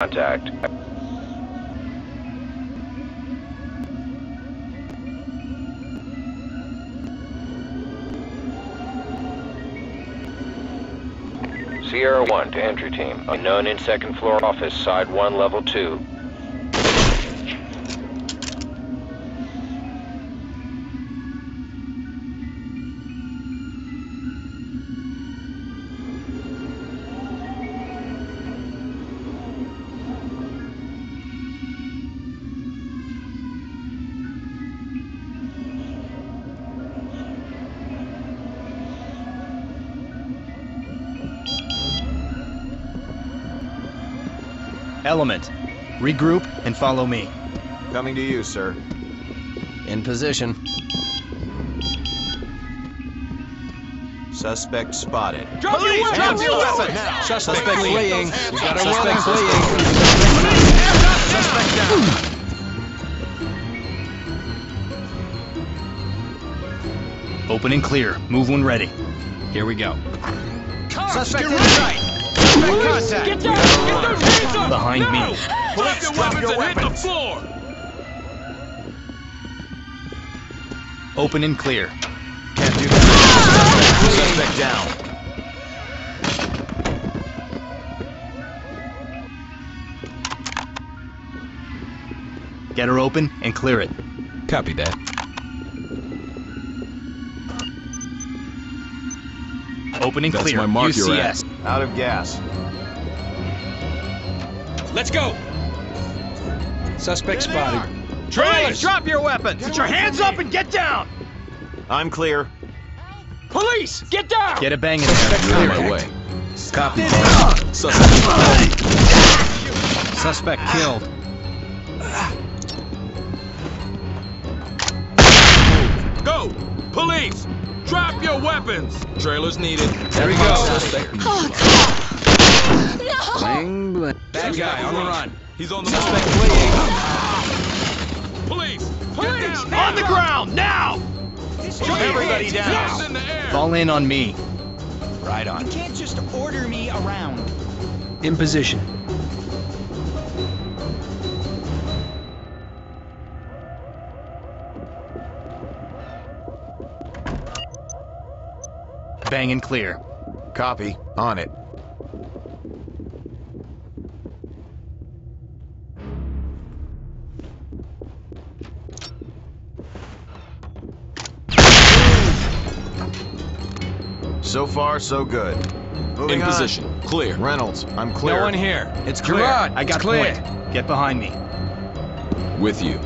contact. Sierra 1 to entry team. Unknown in second floor office, side 1, level 2. Element, regroup and follow me. Coming to you, sir. In position. Suspect spotted. Drop your weapon! Drop your weapon! Suspect fleeing. We got a Suspect fleeing. Suspect down! Open and clear. Move when ready. Here we go. Suspect in sight! Contact! Get down! Get those hands up! Behind now! me. Drop your weapons and hit the floor! Open and clear. Can't do that. Suspect down. Get her open and clear it. Copy that. Open and That's clear. my mark you're UCS. Out of gas. Let's go! Suspect spotted. Trailers, drop your weapons! Put your hands up and get down! I'm clear. Police! Get down! Get a bang in there. On my way. Copy. Suspect. Suspect killed. Go! Police! Drop your weapons! Trailers needed. There we go. Oh, God. No. Bling, bling. Bad guy on the run. He's on the Suspect move. fleeing. Police! Police! Down! On the ground, now! Everybody down! Hands in! Fall in on me. Right on. You can't just order me around. In position. Bang and clear. Copy. On it. So far, so good. Moving In on. position. Clear. Reynolds, I'm clear. No one here. It's clear. Girard, I got clear. point. Get behind me. With you.